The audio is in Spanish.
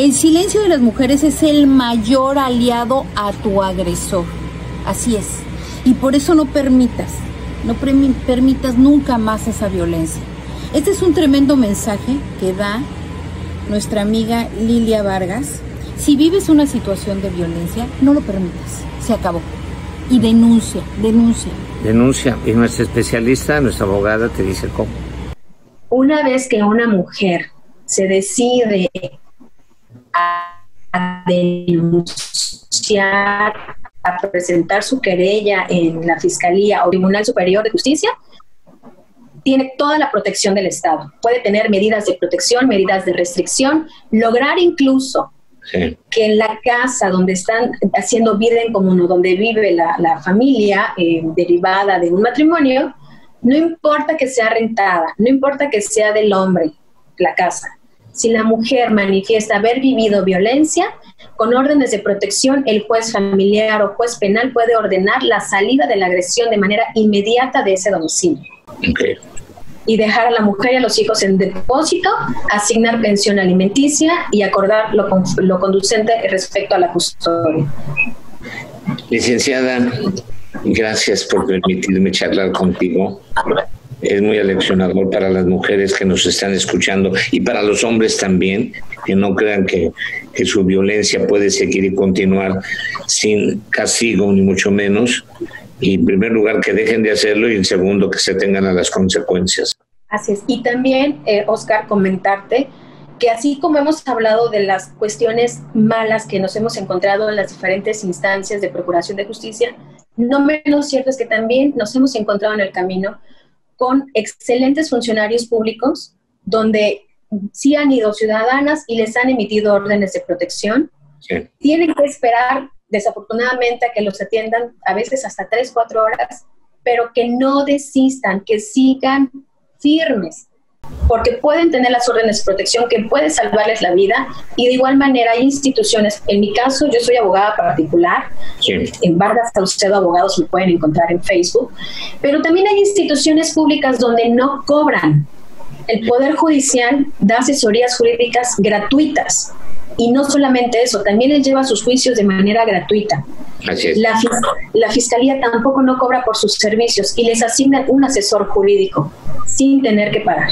El silencio de las mujeres es el mayor aliado a tu agresor. Así es. Y por eso no permitas, no permitas nunca más esa violencia. Este es un tremendo mensaje que da nuestra amiga Lilia Vargas. Si vives una situación de violencia, no lo permitas. Se acabó. Y denuncia, denuncia. Denuncia. Y nuestra especialista, nuestra abogada, te dice cómo. Una vez que una mujer se decide a, denunciar, a presentar su querella en la Fiscalía o Tribunal Superior de Justicia, tiene toda la protección del Estado. Puede tener medidas de protección, medidas de restricción, lograr incluso que en la casa donde están haciendo vida en común, donde vive la, familia eh, derivada de un matrimonio, no importa que sea rentada, no importa que sea del hombre la casa. Si la mujer manifiesta haber vivido violencia, con órdenes de protección, el juez familiar o juez penal puede ordenar la salida de la agresión de manera inmediata de ese domicilio. Y dejar a la mujer y a los hijos en depósito, asignar pensión alimenticia y acordar lo, lo conducente respecto a la custodia. Licenciada, gracias por permitirme charlar contigo es muy aleccionador para las mujeres que nos están escuchando y para los hombres también, que no crean que, su violencia puede seguir y continuar sin castigo, ni mucho menos. Y en primer lugar, que dejen de hacerlo y en segundo, que se tengan a las consecuencias. Así es. Y también, eh, Oscar, comentarte que así como hemos hablado de las cuestiones malas que nos hemos encontrado en las diferentes instancias de Procuración de Justicia, no menos cierto es que también nos hemos encontrado en el camino con excelentes funcionarios públicos donde sí han ido ciudadanas y les han emitido órdenes de protección. Tienen que esperar, desafortunadamente, a que los atiendan a veces hasta tres, cuatro horas, pero que no desistan, que sigan firmes, porque pueden tener las órdenes de protección que pueden salvarles la vida y de igual manera hay instituciones, en mi caso yo soy abogada particular, en Vargas Saucedo Abogados me pueden encontrar en Facebook, pero también hay instituciones públicas donde no cobran. El Poder Judicial da asesorías jurídicas gratuitas y no solamente eso, también les lleva sus juicios de manera gratuita. La, la, Fiscalía tampoco no cobra por sus servicios y les asignan un asesor jurídico sin tener que pagar.